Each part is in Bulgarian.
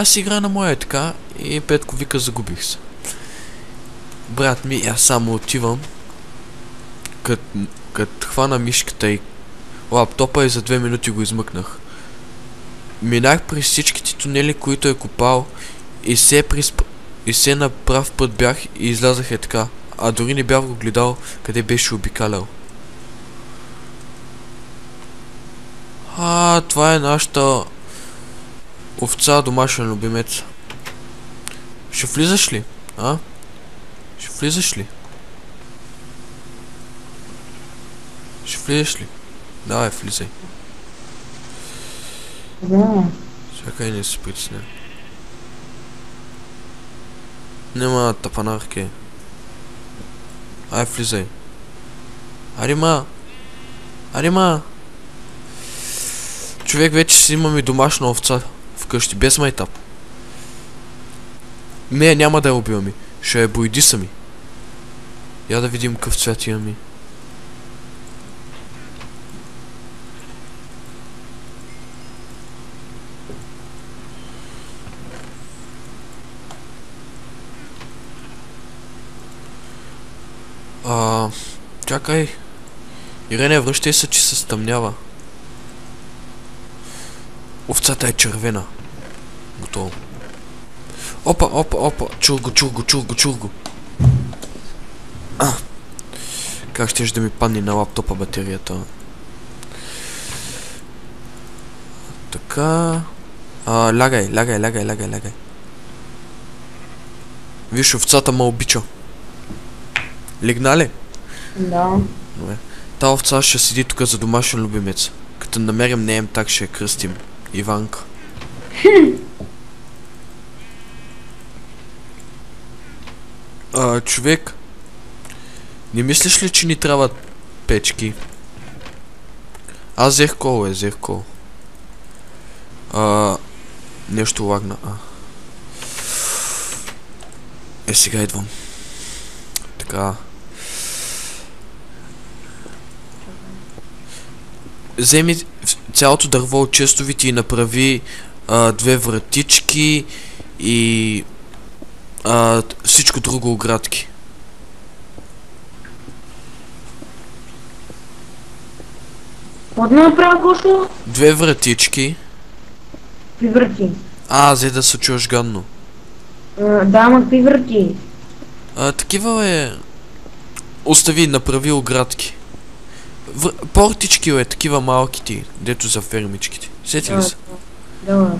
Аз игра на моя така и Петко вика загубих се. Брат ми, аз само отивам, кът, кът хвана мишката и лаптопа и за две минути го измъкнах. Минах през всичките тунели, които е копал и се, присп... и се на прав път бях и излязах е така. А дори не бях го гледал къде беше обикалял. А, това е нашата овца домашен любимец. Ще влизаш ли? А? Ще влизаш ли? Ще влизаш ли? Давай, влизай. Да. Чакай, не се притесня. Нема тапанарки. Ай, влизай. Ари ма! Ари ма! Човек вече си имаме домашна овца вкъщи, без майтап. Не, няма да я убиваме. Ще я бойдиса ми. Я да видим какъв цвят имаме. А, чакай. Ирене, връщай се, че се стъмнява. Овцата е червена. Готово. Опа, опа, опа. Чул го, чул го, чул го, чул го. А. Как щеш да ми падне на лаптопа батерията? Така. А, лягай, лягай, лягай, лягай, лягай. Виж, овцата ме обича. Легна ли? Да. Добре. Та овца ще седи тук за домашен любимец. Като намерим неем так ще я кръстим. Иванка. а, човек, не мислиш ли, че ни трябват печки? Аз взех кол, е, взех кол. А, нещо лагна, а. Е, сега идвам. Така. Вземи цялото дърво от честовите и направи а, две вратички и а, всичко друго оградки. Какво да направя, Гошо? Две вратички. Какви врати? А, взе да се чуеш гадно. А, да, ама какви врати? А, такива е... Остави, направи оградки. В... Портички, е, такива малките, дето за фермичките. Сети ли се? да.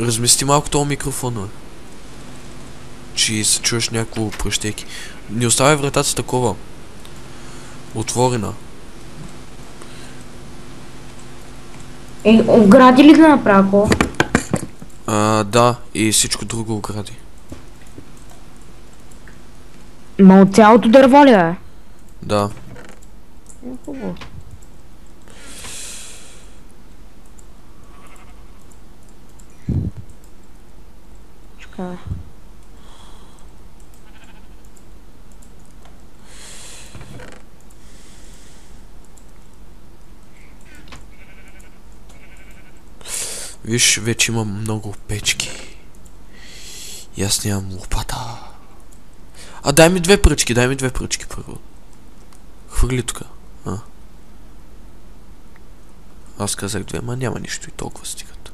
Размести малко този микрофон, бе. Че се чуеш някакво пръщеки. Не оставяй вратата такова. Отворена. Е, огради ли да направя, ко? А, да, и всичко друго огради. Ма от цялото дърво ли е? Да. Хубаво. Чакай. Виж, вече имам много печки. И аз нямам лопата. А дай ми две пръчки, дай ми две пръчки първо. Хвърли тук. А. Аз казах две, ма няма нищо и толкова стигат.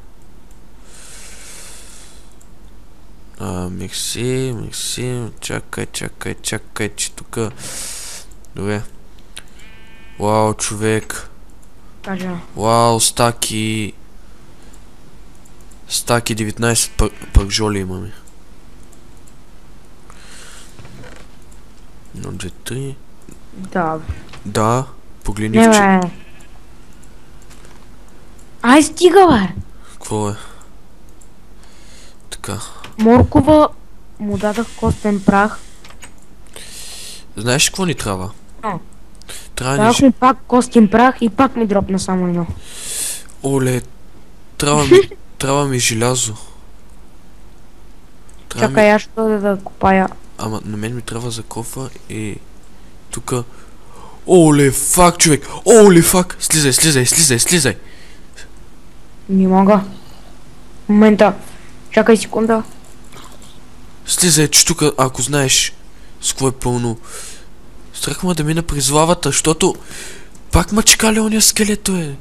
А, микси, микси, чакай, чакай, чакай, че тук... Добре. Вау, човек. Кажа. Вау, стаки. Стаки 19 пър, пържоли имаме. Едно, две, три. Да. Да, погледни в че... Ай, стига, бе. Какво е? Така. Моркова му дадах костен прах. Знаеш какво ни трябва? А. Трябва ни... Ж- му пак костен прах и пак ми дропна само едно. Оле, трябва ми... трябва ми желязо. Трябва ми... Чакай, аз ще дойда да копая. Ама на мен ми трябва за кофа и... Тука... Оле, фак, човек! Оле, фак! Слизай, слизай, слизай, слизай! Не мога. В момента Чакай секунда. Слизай, че тук, ако знаеш с какво е пълно. Страх ма да мина през лавата, защото пак ма чекали ония скелето е.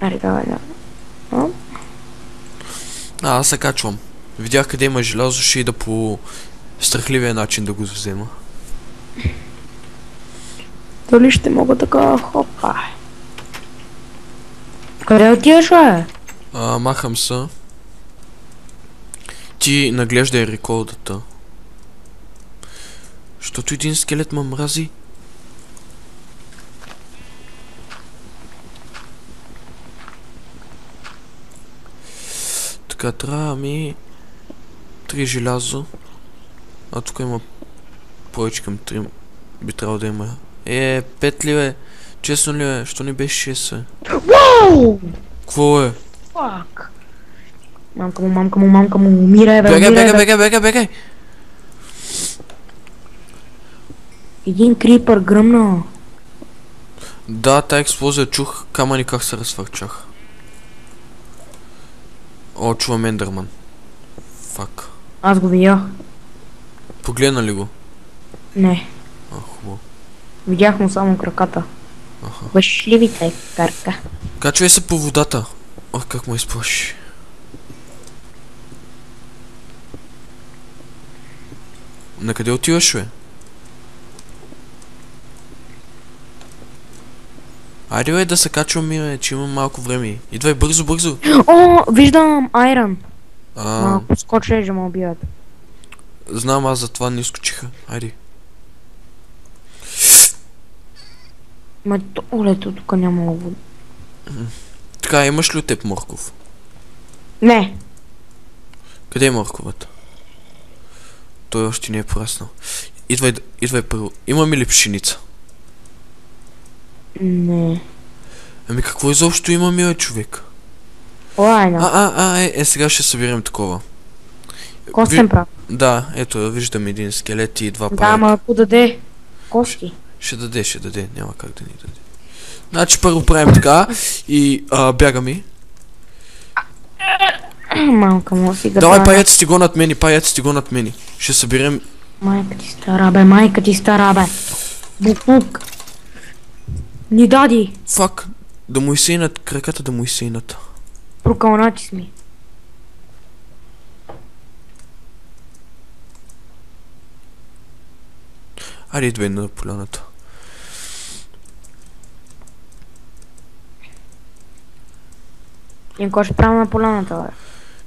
Аре, давай, давай. А? Аз се качвам. Видях къде има желязо, ще ида по страхливия начин да го взема. Дали ще мога така, хопа. Къде отиваш, бе? А, махам се. Ти наглеждай реколдата. Защото един скелет ме мрази. Така, трябва ми... Три желязо. А тук има повече към три. Би трябвало да има. Е, пет ли бе? Честно ли бе? Що не беше 6 бе? Вау! Кво е? Фак. Мамка му, мамка му, мамка му, умирай, бе, Бегай, умирай, бегай, бе. бегай, бегай, бегай! Един крипър гръмна. Да, тая експлозия чух камъни как се разфърчах. О, чувам Ендерман. Фак. Аз го видях. Погледна ли го? Не. А, хубаво. Видях му само краката. Аха. Башливите карка. Качвай се по водата. Ох, как ме изплаши. На къде отиваш, бе? Айде, бе, да се качваме, бе, че имам малко време. Идвай бързо, бързо. О, виждам Айрон. А, Малко скоче, ще ме убият. знам, аз затова не изкочиха. Айде. Ма то, олето, тук няма вода. Така, имаш ли от теб морков? Не. Къде е морковата? Той още не е пораснал. Идвай, идвай първо. Имаме ли пшеница? Не. Ами какво изобщо имаме, бе, човек? Лайна. А, а, а, е, е, сега ще съберем такова. Костен прав. Да, ето, виждам един скелет и два Да, паяка. ама ако даде кости. Ще даде, ще даде, няма как да ни даде. Значи първо правим така и а, бягаме. Малка му си Давай, гата. паяците го над мене, паяците го над мене. Ще съберем... Майка ти стара, бе, майка ти стара, бе. Бук-бук. Ни дади. Фак, да му изсейнат краката, да му изсейнат. Прокълнати сме. Айде, идвай на поляната. И какво ще правим на поляната, бе?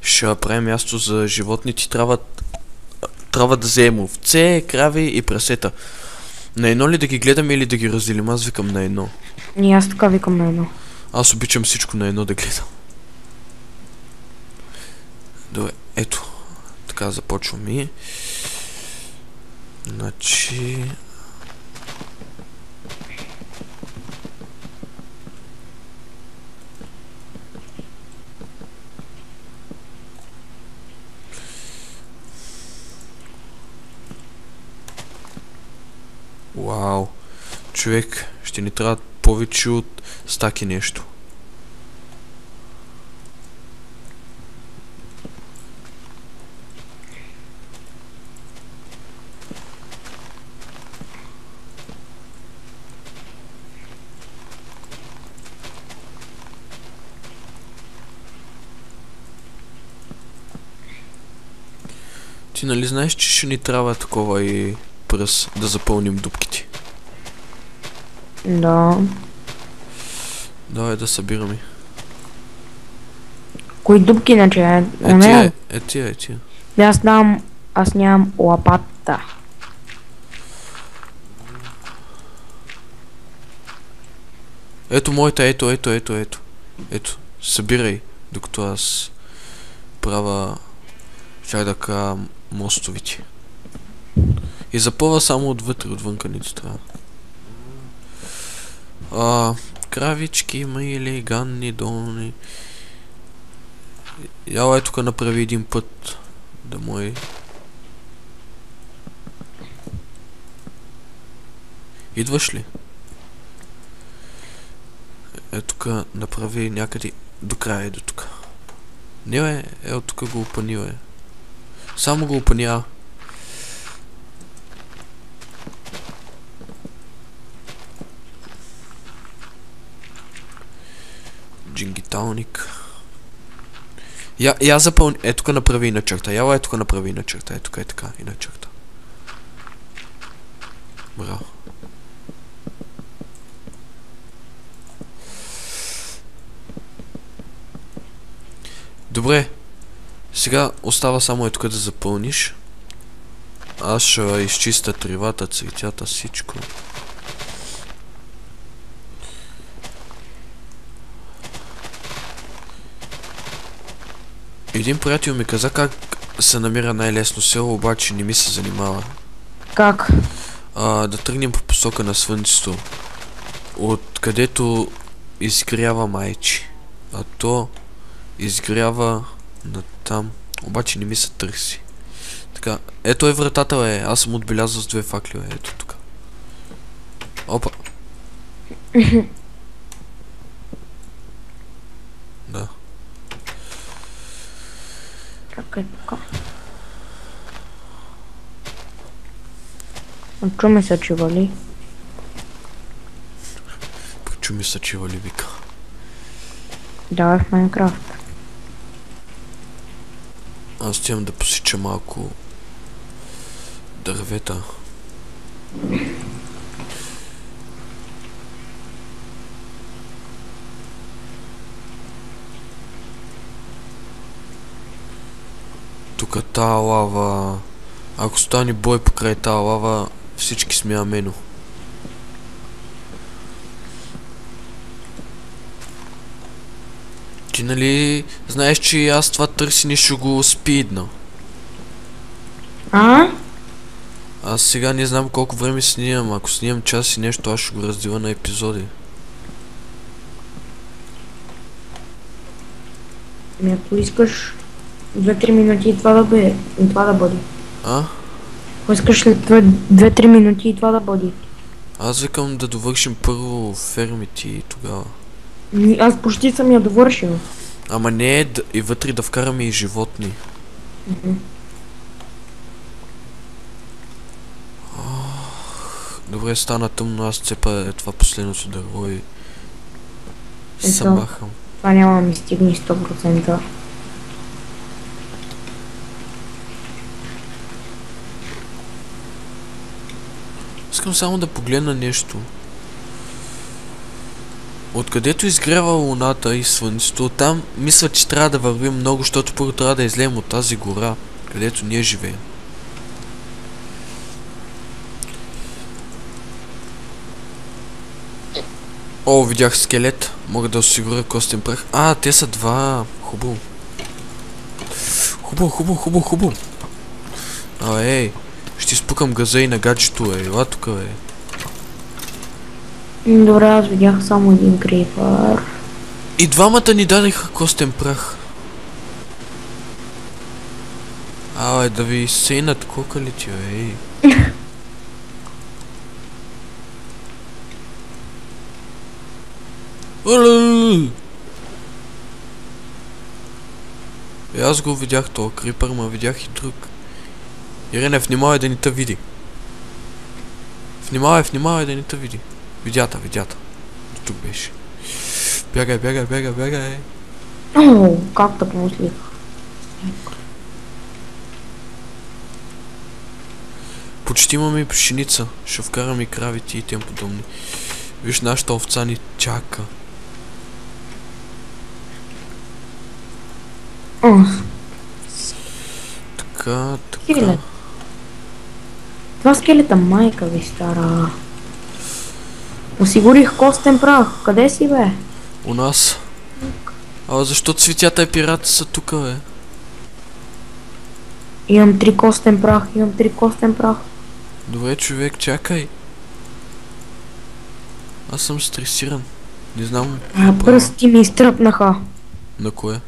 Ще направим място за животните. Трябва, трябва да вземем овце, крави и прасета. На едно ли да ги гледаме или да ги разделим? Аз викам на едно. И аз така викам на едно. Аз обичам всичко на едно да гледам. Добре, ето. Така започваме. Значи... Вау. Човек, ще ни трябва повече от стаки нещо. Ти нали знаеш, че ще ни трябва такова и пръс да запълним дупките? Да. Давай да събираме. Кои дубки, иначе е? Е тия, е тия, е тия. Бе, аз нямам, аз нямам лопата. Ето моята, ето, ето, ето, ето. Ето, събирай, докато аз правя, чак да кажа, мостовите. И запълва само отвътре, отвънка не ти трябва. А, кравички има или ганни, долни. Яла е тук направи един път да му е... Идваш ли? Е тук направи някъде до края е до тук. Не бе, е от тук го опани бе. Само го опани, Джингиталник. Я, я запълни... Е, тук направи на черта. Яла е тук направи на черта. Е, тук е така и на черта. Браво. Добре. Сега остава само е тук да запълниш. Аз ще изчиста тривата, цветята, всичко. Един приятел ми каза как се намира най-лесно село, обаче не ми се занимава. Как? А, да тръгнем по посока на Слънцето. Откъдето изгрява майчи. А то изгрява на там. Обаче не ми се търси. Така, ето е вратата, бе. Аз съм отбелязал с две факли, бе. Ето тук. Опа. да. А чу ми се чували? Причу ми са чивали вика. Да, в Майнкрафт. Аз отивам да посича малко дървета. Тук тая лава... Ако стане бой покрай тая лава, всички сме амено. Ти нали знаеш, че аз това търсене ще го спидна. А? Аз сега не знам колко време снимам. Ако снимам час и нещо, аз ще го раздела на епизоди. Ами ако искаш 2-3 минути и това да бъде. И това да бъде. А? Ако искаш това 2-3 минути и това да бъде. Аз викам да довършим първо фермите и тогава. Аз почти съм я довършил. Ама не е и вътре да вкараме и животни. Добре, стана тъмно, аз цепа е това последното дърво и... махам. Това няма да ми стигне 100%. Искам само да погледна нещо. Откъдето изгрява луната и слънцето, там мисля, че трябва да вървим много, защото първо трябва да излезем от тази гора, където ние живеем. О, видях скелет. Мога да осигуря костен прах. А, те са два. Хубаво. Хубаво, хубаво, хубаво, хубаво. А, ей. Ще изпукам газа и на гаджето, е. Ела тук, е. Добре, аз видях само един крипър. И двамата ни дадеха костен прах. Абе, да ви сейнат кокалите, ей. Оле! И аз го видях този крипър, ма видях и друг. Ирене, внимавай да ни те види. Внимавай, внимавай да ни те види. Видята, видята. До тук беше. Бягай, бягай, бягай, бягай. О, как да помислих. Почти имаме и пшеница. Ще вкараме и кравите и тем подобни. Виж, нашата овца ни чака. Така, така. Това скелета майка ви стара. Осигурих костен прах. Къде си бе? У нас. А защо цветята и пирата са тук, бе? Имам три костен прах, имам три костен прах. Добре, човек, чакай. Аз съм стресиран. Не знам. А, правя. пръсти ми изтръпнаха. На кое?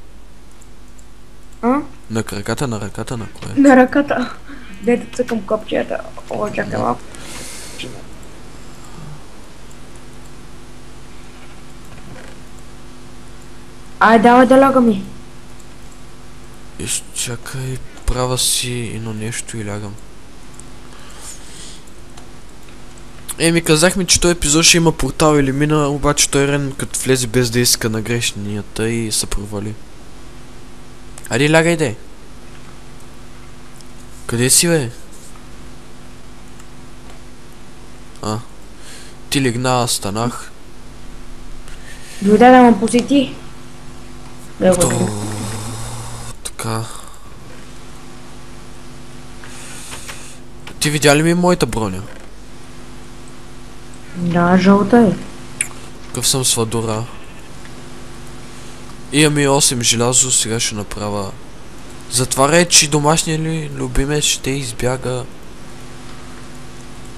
А? На краката, на ръката, на кое? На ръката. Дето цъкам копчета. О, чакай малко. Ай, давай да лага ми. Изчакай, права си едно нещо и лягам. Еми, казахме, че този епизод ще има портал или мина, обаче той Рен като влезе без да иска на грешнията и се провали. Айде, лягай де. Къде си, бе? А. Ти легна, аз станах. Дойде да ме посети. Да го То... гледам. Така. Ти видя ли ми моята броня? Да, жълта е. Какъв съм сладура. Имам и 8 желязо, сега ще направя. Затваряй, че домашния ли любимец ще избяга.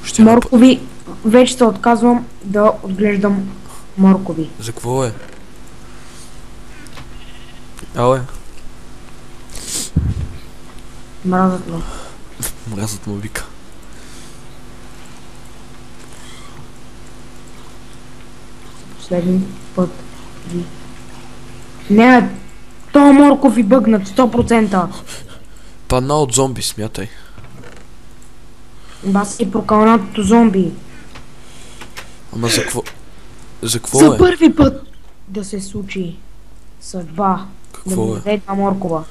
Ще. Моркови. Вече се отказвам да отглеждам моркови. За какво е? Ало Мразят ме. Мразът му вика. Последния път. Не, то морков и бъгнат 100%. Падна от зомби, смятай. Бас си прокалнатото зомби. Ама за какво? За какво За е? първи път да се случи съдба. Да Какво ми е? даде една моркова.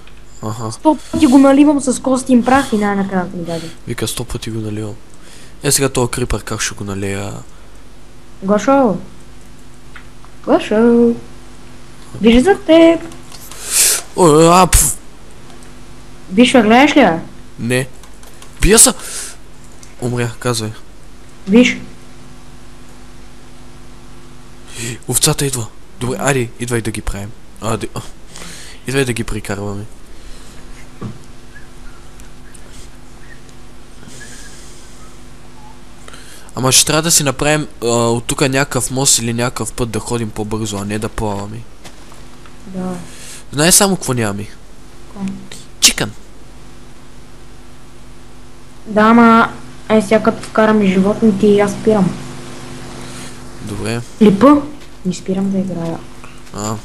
Аха. Сто пъти го наливам с костин прах и най-накрая ми даде. Вика, сто пъти го наливам. Е, сега този крипър как ще го налея? Гошо! Гошо! Виж за теб! О, а, пф, ме гледаш ли? бе? не. Бия са! Умря, казвай. Виж, Овцата идва. Добре, айде, идвай да ги правим. А, да. Идвай да ги прикарваме. Ама ще трябва да си направим а, от тук някакъв мост или някакъв път да ходим по-бързо, а не да плаваме. да. Знаеш само какво нямаме? Чикън. Да, ама, е сега като вкарам животните и аз спирам. Добре. Липа? Не спирам да играя. А.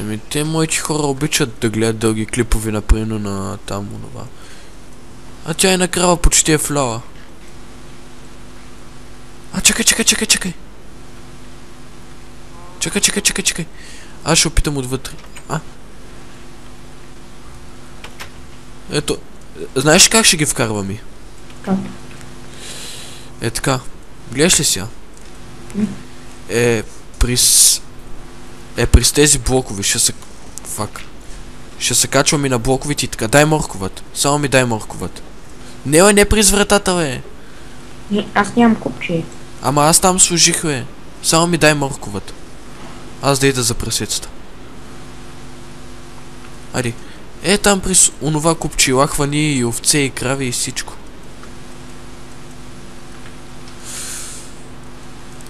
Еми, те моите хора обичат да гледат дълги клипове, например, на там, онова. А тя е накрава почти е фляла. А, чакай, чакай, чакай, чакай. Чакай, чакай, чакай, чакай. Аз ще опитам отвътре. А? Ето. Знаеш как ще ги вкарваме? Как? Е така. Гледаш ли сега? Е, прис... Е, през тези блокове ще се... Фак. Ще се качвам и на блоковите и така. Дай морковът. Само ми дай морковът. Не, бе, не през вратата, бе. Не, аз нямам купче. Ама аз там служих, бе. Само ми дай морковът. Аз да ида за прасецата. Айде. Е, там през онова купче лахвани и овце и крави и всичко.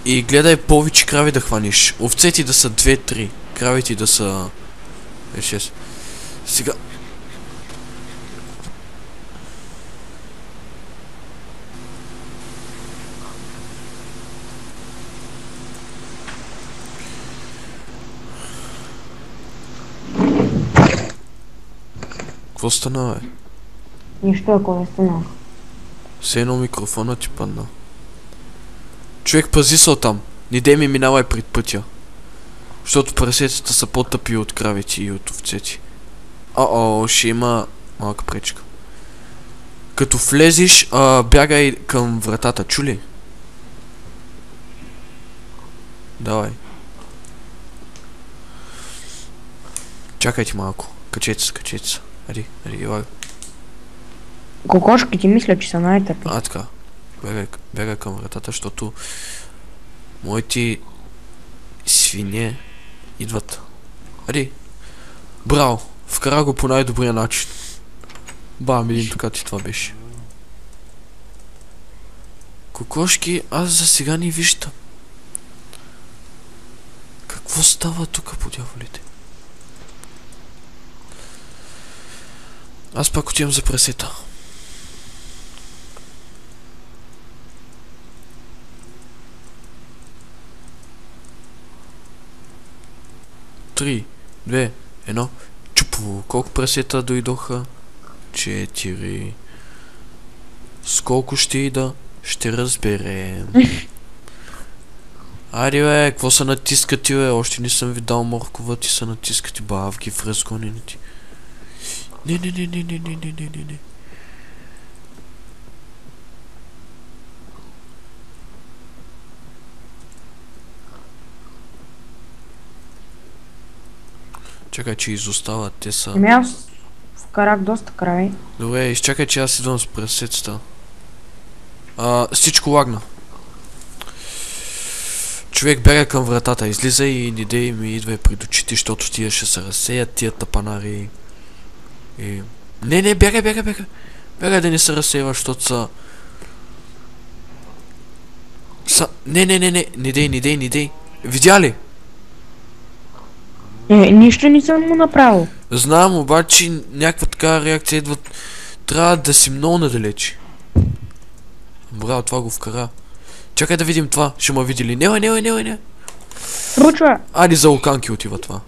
И гледай повече крави да хваниш. Овцети да са 2-3. Кравите да са... Е, 6. Сега... Какво стана, бе? Нищо ако не стана. Все едно микрофона ти падна. Човек, пази се оттам. Не дей ми минавай пред пътя. Защото прасетата са по-тъпи от кравите и от овцете. О-о, ще има малка пречка. Като влезеш, а, бягай към вратата, чули? Давай. Чакайте малко. Качете се, качете се. Ади, ади, елай. Кокошките мисля, че са най-тъпи. А, така. Бягай, бягай към вратата, защото моите свине идват. Ади. Браво! Вкара го по най-добрия начин. Бам, един така ти това беше. Кокошки, аз за сега не виждам. Какво става тук по дяволите? Аз пак отивам за пресета. Три, две, едно, чуп. по колко прасета дойдоха? Четири. С колко ще ида? Ще разберем. Айде бе, какво са натискати бе? Още не съм ви дал моркова, ти са натискати бавки в разгонените. Не, не, не, не, не, не, не, не, не, не. Чакай, че изостават, те са... Ами аз вкарах доста крави. Добре, изчакай, че аз идвам с прасецата. А, всичко лагна. Човек бяга към вратата, излиза и дей ми идва пред очите, защото тия ще се разсеят тия тапанари. И... Не, не, бягай, бягай, бягай. Бягай да не се разсеява, защото са... Са... Не, не, не, не, не дей, не дей, не дей. Видя ли? Е, нищо не съм му направил. Знам, обаче някаква така реакция идва. Трябва да си много надалече. Браво, това го вкара. Чакай да видим това. Ще ме види ли? Не, бе, не, бе, не. Ручва! Айде за оканки отива това.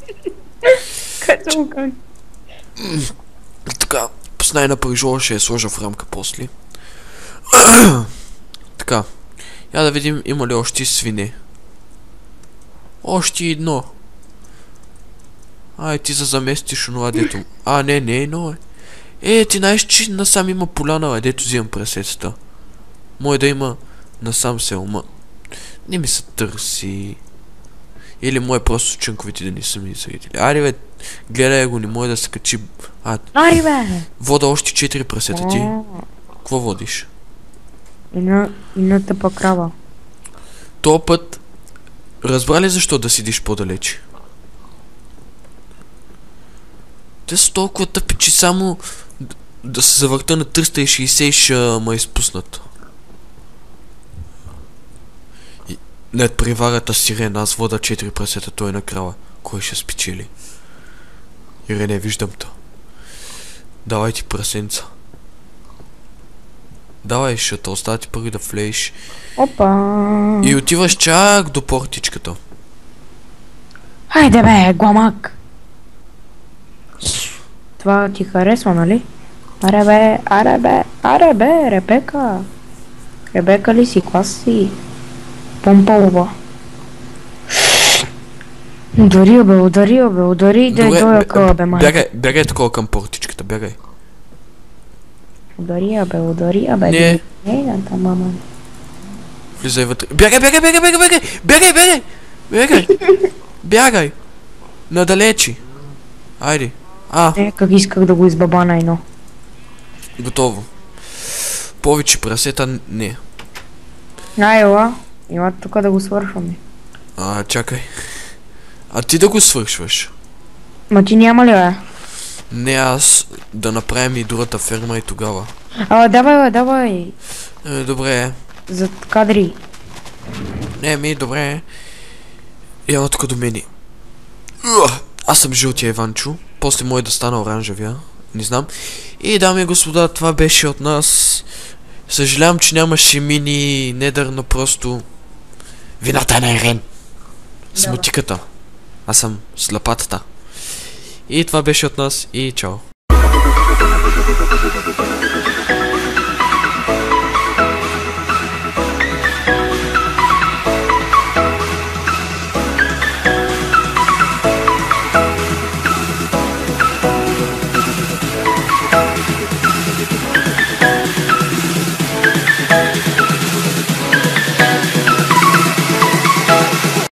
Къде му как? Така, с най-напрежила ще я сложа в рамка после. така. Я да видим има ли още свине. Още едно. Ай, ти за заместиш онова дето. А, не, не едно, е. Е, ти знаеш, че насам има поляна, дето взимам пресецата. Мой да има насам се ума. Не ми се търси. Или мое просто чънковите да не са ми зрители. Айде бе, гледай го, не може да се качи. А, Ари бе! вода още 4 прасета ти. О, Какво водиш? Една, една тъпа крава. То път разбра ли защо да сидиш по-далече? Те са толкова тъпи, че само да се завърта на 360 и ще ме изпуснат. И над приварата сирена, аз вода 4 прасета, той е на крава. Кой ще спечели? Ирене, виждам те. Давай ти прасенца. Давай, ще те оставя ти първи да влееш. Опа! И отиваш чак до портичката. Хайде бе, гламак! Това ти харесва, нали? Аре бе, аре бе, аре бе, Ребека! Ребека ли си, клас си? Помпалова. Удари бе, удари бе, удари да е къла, бе, май. Бягай, бягай такова към портичката, бягай. Удари я, бе, удари я, бе. Не. Нейната мама. Влизай вътре. Бягай, бягай, бягай, бягай, бягай! Бягай, бягай! Бягай! Бягай! Надалечи. Айде. А, Е, как исках да го избабана едно. готово. Повече прасета не. Ай, ела, има тук да го свършваме. А, чакай. А ти да го свършваш. Ма ти няма ли, бе? Не аз да направим и другата ферма и тогава. А, давай, давай. Е, добре. Зад кадри. Не, ми, добре. Яма тук до мене. Аз съм жълтия Иванчо. После може да стана оранжевия. Не знам. И дами и господа, това беше от нас. Съжалявам, че нямаше мини недър, но просто... Вината е на Ирен. С мутиката. Аз съм с. И това беше от нас и чао.